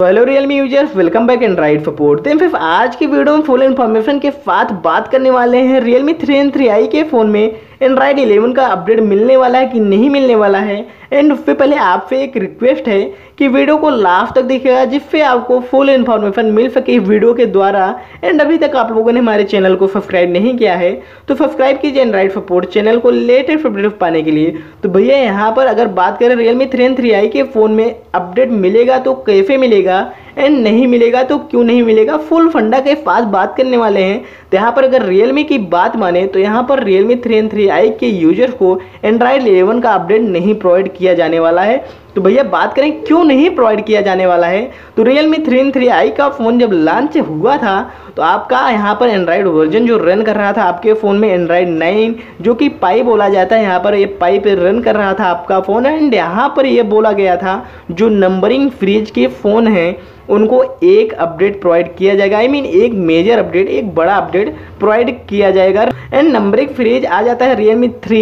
तो hello Realme users welcome back Android support तो फिर आज की वीडियो में फुल इन्फॉर्मेशन के साथ बात करने वाले हैं Realme three and three I के फ़ोन में। एंड्राइड 11 का अपडेट मिलने वाला है कि नहीं मिलने वाला है? एंड उससे पहले आपसे एक रिक्वेस्ट है कि वीडियो को लास्ट तक देखिएगा, जिससे आपको फुल इन्फॉर्मेशन मिल सके वीडियो के द्वारा। एंड अभी तक आप लोगों ने हमारे चैनल को सब्सक्राइब नहीं किया है तो सब्सक्राइब कीजिए एंड राइट सपोर्ट चैनल को लेटेस्ट अपडेट पाने के लिए। तो भैया, यहाँ पर अगर बात करें Realme three and three I के फ़ोन में अपडेट मिलेगा तो कैसे मिलेगा? एंड नहीं मिलेगा तो क्यों नहीं मिलेगा? फुल फंडा के पास बात करने वाले हैं। तो यहाँ पर अगर रियलमी की बात माने तो यहाँ पर Realme three and three I के यूज़र्स को एंड्रॉयड 11 का अपडेट नहीं प्रोवाइड किया जाने वाला है। तो भैया बात करें क्यों नहीं प्रोवाइड किया जाने वाला है? तो Realme three and three I का फ़ोन जब लॉन्च हुआ था तो आपका यहाँ पर एंड्रॉयड वर्जन जो रन कर रहा था आपके फ़ोन में एंड्रॉयड नाइन जो कि पाई बोला जाता है यहाँ पर ये पाई पे रन कर रहा था आपका फ़ोन एंड यहाँ पर ये बोला गया था जो नंबरिंग फ्रीज के फ़ोन हैं उनको एक अपडेट प्रोवाइड किया जाएगा। आई I मीन mean, एक मेजर अपडेट एक बड़ा अपडेट प्रोवाइड किया जाएगा। एंड नंबरिंग फ्रिज आ जाता है रियलमी थ्री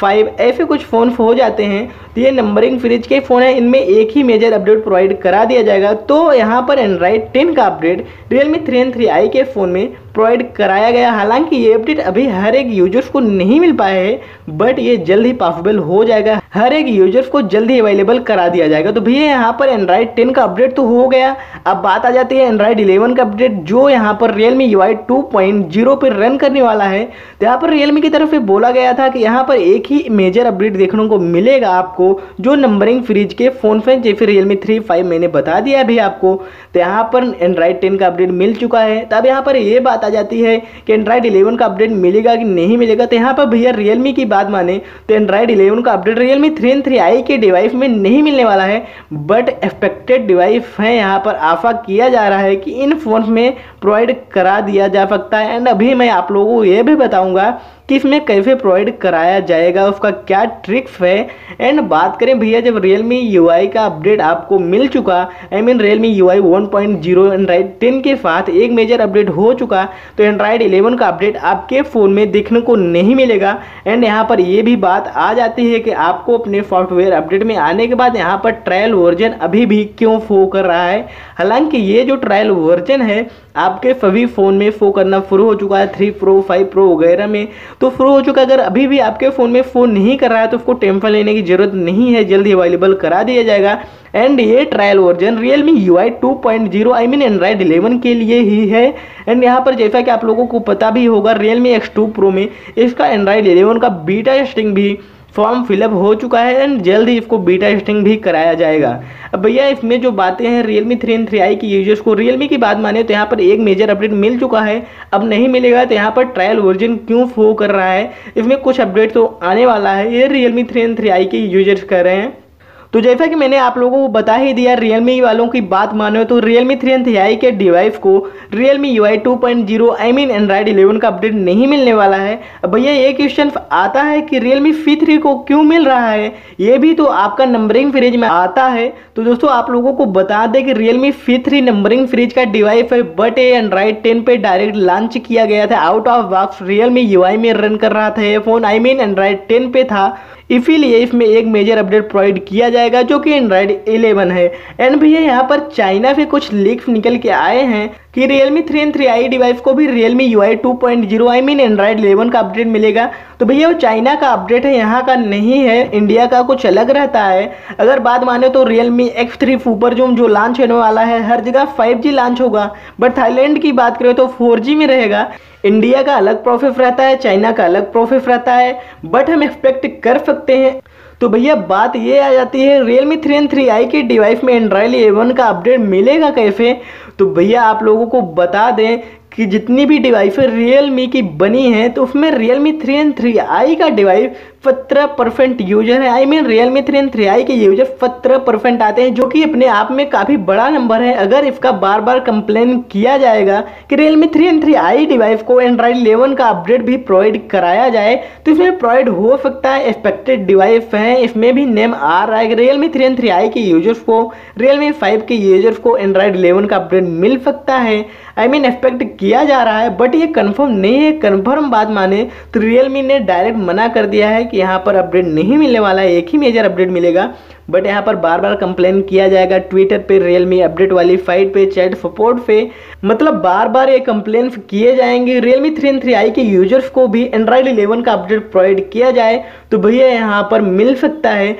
फाइव ऐसे कुछ फ़ोन हो जाते हैं तो ये नंबरिंग फ्रिज के फ़ोन है, इनमें एक ही मेजर अपडेट प्रोवाइड करा दिया जाएगा। तो यहाँ पर एंड्राइड टेन का update Realme three and three I के फ़ोन में प्रोवाइड कराया गया। हालाँकि ये अपडेट अभी हर एक यूज़र्स को नहीं मिल पाया है बट ये जल्द ही पॉसिबल हो जाएगा। हर एक यूज़र्स को जल्दी अवेलेबल करा दिया जाएगा। तो भैया, यहाँ पर एंड्रॉइड टेन का अपडेट तो हो गया। अब बात आ जाती है एंड्रॉइड इलेवन का अपडेट जो यहाँ पर Realme U I two point zero पर रन करने वाला है। तो यहाँ पर रियलमी की तरफ़ से बोला गया था कि यहाँ पर एक ही मेजर अपडेट देखने को मिलेगा आपको, जो नंबरिंग फ्रिज के फ़ोन फ़ैन जैसे रियलमी थ्री फाइव मैंने बता दिया अभी आपको। तो यहाँ पर एंड्रॉइड टेन का अपडेट मिल चुका है। तब यहाँ पर ये बात आ जाती है कि एंड्रॉइड इलेवन का अपडेट मिलेगा कि नहीं मिलेगा। तो यहाँ पर भैया रियलमी की बात माने तो एंड्रॉइड इलेवन का update Realme three and three I के डिवाइस में नहीं मिलने वाला है बट एक्सपेक्टेड डिवाइस है। यहाँ पर आफा किया जा रहा है कि इन फ़ोन में प्रोवाइड करा दिया जा सकता है। एंड अभी मैं आप लोगों को ये भी बताऊँगा कि इसमें कैसे प्रोवाइड कराया जाएगा, उसका क्या ट्रिक्स है? एंड बात करें भैया, जब Realme UI का अपडेट आपको मिल चुका I mean Realme UI 1.0 Android ten के साथ एक मेजर अपडेट हो चुका तो एंड्राइड 11 का अपडेट आपके फ़ोन में देखने को नहीं मिलेगा। एंड यहाँ पर ये भी बात आ जाती है कि आपको अपने सॉफ्टवेयर अपडेट में आने के बाद यहाँ पर ट्रायल वर्जन अभी भी क्यों फो कर रहा है? हालाँकि ये जो ट्रायल वर्जन है आपके सभी फ़ोन में फो करना शुरू हो चुका है थ्री प्रो फाइव प्रो वगैरह में। तो शुरू हो चुका है, अगर अभी भी आपके फ़ोन में फ़ोन नहीं कर रहा है तो उसको टेम्पर लेने की ज़रूरत नहीं है, जल्दी अवेलेबल करा दिया जाएगा। एंड ये trial version Realme U I two point zero I mean Android eleven के लिए ही है। एंड यहाँ पर जैसा कि आप लोगों को पता भी होगा Realme X two pro में इसका एंड्राइड इलेवन का बीटा टेस्टिंग भी फॉर्म फिलअप हो चुका है एंड जल्द ही इसको बीटा टेस्टिंग भी कराया जाएगा। अब भैया, इसमें जो बातें हैं Realme three and three I की यूज़र्स को रियल मी की बात माने तो यहाँ पर एक मेजर अपडेट मिल चुका है। अब नहीं मिलेगा तो यहाँ पर ट्रायल वर्जन क्यों फो कर रहा है? इसमें कुछ अपडेट तो आने वाला है। ये Realme three and three I के यूज़र्स कर रहे हैं। तो जैसा कि मैंने आप लोगों को बता ही दिया रियलमी वालों की बात मानो तो रियलमी थ्री एन आई के डिवाइस को Realme U I two point zero I mean Android eleven का अपडेट नहीं मिलने वाला है। भैया ये क्वेश्चन आता है कि रियलमी सी थ्री को क्यों मिल रहा है? ये भी तो आपका नंबरिंग फ्रिज में आता है। तो दोस्तों, आप लोगों को बता दें कि Realme C three numbering fridge का डिवाइस है बट ये एंड्राइड टेन पे डायरेक्ट लॉन्च किया गया था out of box Realme U में रन कर रहा था ये phone I mean Android ten पे था। इसीलिए इसमें एक मेजर अपडेट प्रोवाइड किया जाएगा जो कि एंड्रॉयड 11 है। एंड भैया यहाँ पर चाइना से कुछ लीक्स निकल के आए हैं। कि Realme 3 and three I device को भी Realme UI 2.0 I mean Android 11 का अपडेट मिलेगा। तो भैया, वो चाइना का अपडेट है, यहाँ का नहीं है इंडिया का कुछ अलग रहता है। अगर बात माने तो Realme X3 सुपर जो जो लॉन्च होने वाला है, हर जगह 5G लॉन्च होगा। बट थाईलैंड की बात करें तो 4G में रहेगा। इंडिया का अलग प्रोसेस रहता है चाइना का अलग प्रोसेस रहता है। बट हम एक्सपेक्ट कर सकते हैं। तो भैया, बात ये आ जाती है Realme three and three I की डिवाइस में एंड्रॉयड एवन का अपडेट मिलेगा कैसे? तो भैया, आप लोगों को बता दें कि जितनी भी डिवाइस रियल मी की बनी है तो उसमें Realme three and three I का डिवाइस सत्रह परसेंट यूज़र है। I mean Realme three and three I के यूज़र सत्रह परसेंट आते हैं, जो कि अपने आप में काफ़ी बड़ा नंबर है। अगर इसका बार बार कंप्लेन किया जाएगा कि Realme three and three I device को एंड्रॉइड इलेवन का अपडेट भी प्रोवाइड कराया जाए तो इसमें प्रोवाइड हो सकता है। एक्सपेक्टेड डिवाइस है, इसमें भी नेम आ रहा है Realme three and three I के यूज़र्स को रियल मी फाइव के यूज़र्स को एंड्रॉइड इलेवन का अपडेट मिल सकता है। आई मीन एक्सपेक्ट किया जा रहा है बट ये कन्फर्म नहीं है। कन्फर्म बात माने तो रियल मी ने डायरेक्ट मना कर दिया है कि यहाँ पर अपडेट नहीं मिलने वाला है, एक ही मेजर अपडेट मिलेगा। बट यहाँ पर बार बार कंप्लेन किया जाएगा ट्विटर पे रियलमी अपडेट वाली फाइट पे चैट सपोर्ट पे। मतलब बार बार ये कंप्लेन किए जाएँगे। Realme three and three I के यूज़र्स को भी एंड्रॉयड इलेवन का अपडेट प्रोवाइड किया जाए तो भैया यहाँ पर मिल सकता है।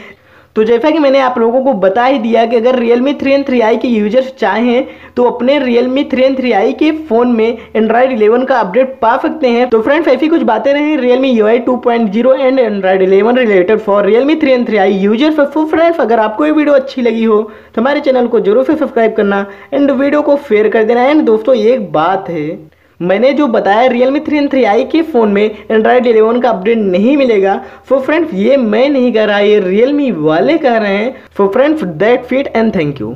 तो जैसा कि मैंने आप लोगों को बता ही दिया कि अगर Realme 3 एन थ्री आई के यूज़र्स चाहें तो अपने Realme 3 एन थ्री आई के फ़ोन में Android 11 का अपडेट पा सकते हैं। तो फ्रेंड्स ऐसी कुछ बातें रही, Realme UI 2.0 and Android 11 related for Realme 3 and three I users four friends अगर आपको ये वीडियो अच्छी लगी हो तो हमारे चैनल को ज़रूर से सब्सक्राइब करना। एंड वीडियो को शेयर कर देना। एंड दोस्तों, एक बात है मैंने जो बताया Realme three and three I के फ़ोन में एंड्रॉयड एलेवन का अपडेट नहीं मिलेगा। फो फ्रेंड्स ये मैं नहीं कह रहा, ये रियल मी वाले कह रहे हैं। फो friends that fit and thank you